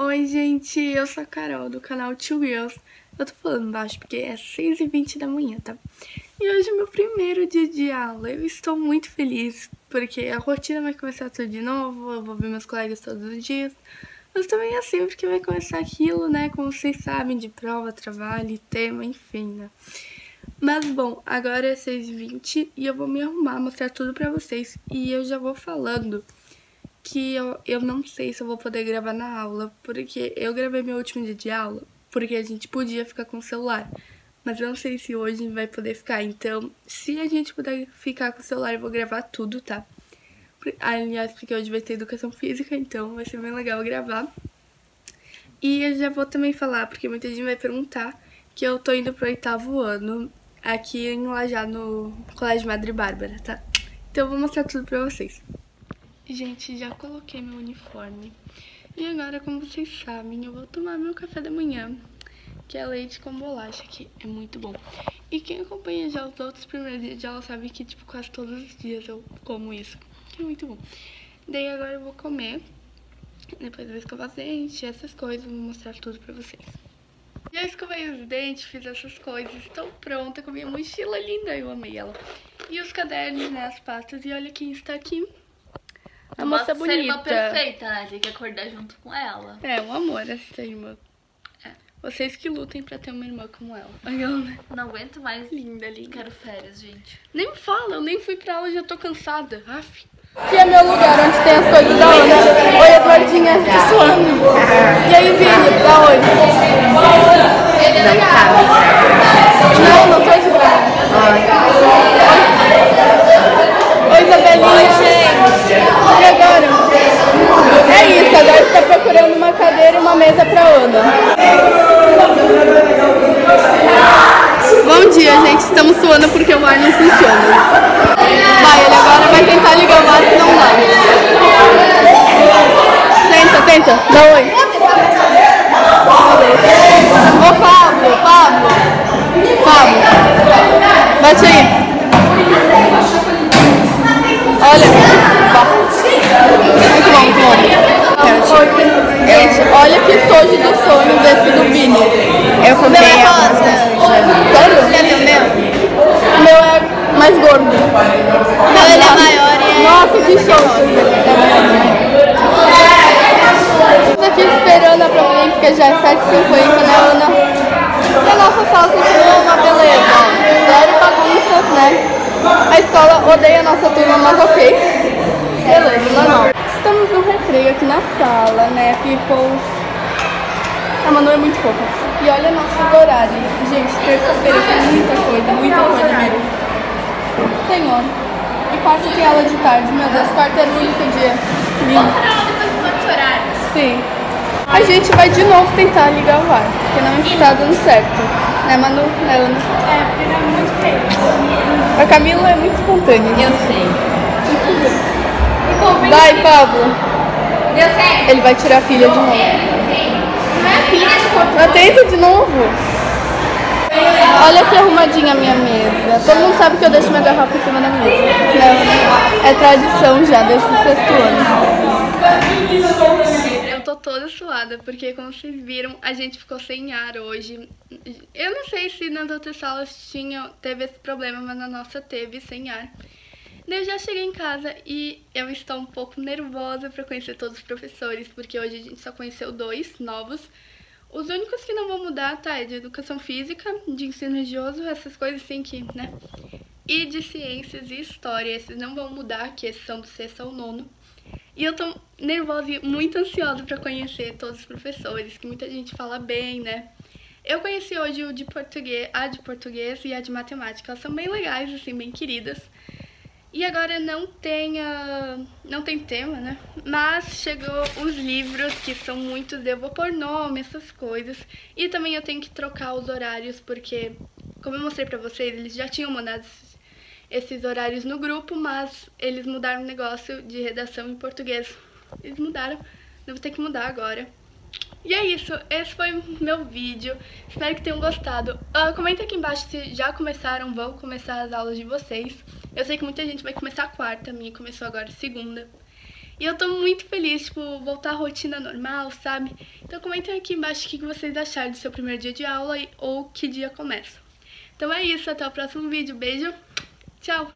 Oi, gente, eu sou a Carol do canal Two Girls. Eu tô falando baixo porque é 6h20 da manhã, tá? E hoje é meu primeiro dia de aula. Eu estou muito feliz porque a rotina vai começar tudo de novo. Eu vou ver meus colegas todos os dias. Mas também é assim porque vai começar aquilo, né? Como vocês sabem, de prova, trabalho, tema, enfim, né? Mas bom, agora é 6h20 e eu vou me arrumar, mostrar tudo pra vocês. E eu já vou falando que eu, eu não sei se eu vou poder gravar na aula, porque eu gravei meu último dia de aula, porque a gente podia ficar com o celular. Mas eu não sei se hoje vai poder ficar, então se a gente puder ficar com o celular eu vou gravar tudo, tá? Aliás, porque hoje vai ter educação física, então vai ser bem legal gravar. E eu já vou também falar, porque muita gente vai perguntar, que eu tô indo pro oitavo ano aqui em Lajá, no Colégio Madre Bárbara, tá? Então eu vou mostrar tudo pra vocês. Gente, já coloquei meu uniforme. E agora, como vocês sabem, eu vou tomar meu café da manhã, que é leite com bolacha, que é muito bom. E quem acompanha já os outros primeiros dias aula sabe que, tipo, quase todos os dias eu como isso, que é muito bom. Daí agora eu vou comer, depois eu vou escovar dente, essas coisas, vou mostrar tudo pra vocês. Já escovei os dentes, fiz essas coisas, estou pronta com minha mochila linda, eu amei ela. E os cadernos, né, as pastas, e olha quem está aqui. Moça bonita. Ser uma perfeita, né? Tem que acordar junto com ela. É, um amor essa irmã. É. Vocês que lutem pra ter uma irmã como ela. Não aguento mais. Linda, linda. Quero férias, gente. Nem fala, eu nem fui pra aula, já tô cansada. Aff. Aqui é meu lugar, onde tem as coisas da Ana. Oi, Eduardinha, tô suando. E aí, Vini, Bom dia, gente. Estamos suando porque o ar não funciona. Vai, ele agora vai tentar ligar o ar que não dá. Tenta, tenta. Dá oi. Ô, Pablo, Pablo. Pablo. Bate aí. Olha. Muito bom, muito bom. Gente, olha que estojo do sono desse do Vini. Eu comprei é algumas rosa. coisas. Sério? Já viu o meu? O meu é mais gordo. Ele é maior e é... Nossa, que show. Estou aqui esperando a prova olímpica, já é 7h50, né, Ana? E a nossa sala continua uma beleza. Zero bagunças, né? A escola odeia a nossa turma, mas ok. Beleza, normal. Estamos no recreio aqui na sala, né, people? A Manu é muito fofa. E olha nossos horários. Gente, terça-feira tem muita coisa, muita coisa mesmo. Senhor. E quarta tem aula de tarde. Meu Deus, quarta era o único dia. Lindo. Sim. A gente vai de novo tentar ligar o ar, porque não está dando certo. Né, Manu? Né, Ana? É, porque é muito feio. A Camila é muito espontânea. Eu sei. Vai, Pablo. Deu certo? Ele vai tirar a pilha de novo. Não é a filha de corpo. Tenta de novo. Olha que arrumadinha a minha mesa. Todo mundo sabe que eu deixo minha garrafa em cima da mesa. Não, é tradição já desse sexto ano. Eu tô toda suada, porque como vocês viram, a gente ficou sem ar hoje. Eu não sei se nas outras salas tinha, teve esse problema, mas na nossa teve sem ar. Eu já cheguei em casa e eu estou um pouco nervosa para conhecer todos os professores, porque hoje a gente só conheceu dois novos. Os únicos que não vão mudar, tá, é de educação física, de ensino religioso, essas coisas assim que, né? E de ciências e história, esses não vão mudar, que esses são do sexto ao nono. E eu tô nervosa e muito ansiosa para conhecer todos os professores, que muita gente fala bem, né? Eu conheci hoje o de português, a de português e a de matemática. Elas são bem legais, assim, bem queridas. E agora não tem, ah, não tem tema, né? Mas chegou os livros, que são muitos, eu vou pôr nome, essas coisas. E também eu tenho que trocar os horários, porque, como eu mostrei pra vocês, eles já tinham mandado esses horários no grupo, mas eles mudaram o negócio de redação em português. Eles mudaram, eu vou ter que mudar agora. E é isso, esse foi meu vídeo, espero que tenham gostado. Uh, comenta aqui embaixo se já começaram, vão começar as aulas de vocês. Eu sei que muita gente vai começar quarta, a minha começou agora segunda. E eu tô muito feliz, tipo, voltar à rotina normal, sabe? Então comentem aqui embaixo o que vocês acharam do seu primeiro dia de aula ou que dia começa. Então é isso, até o próximo vídeo. Beijo, tchau!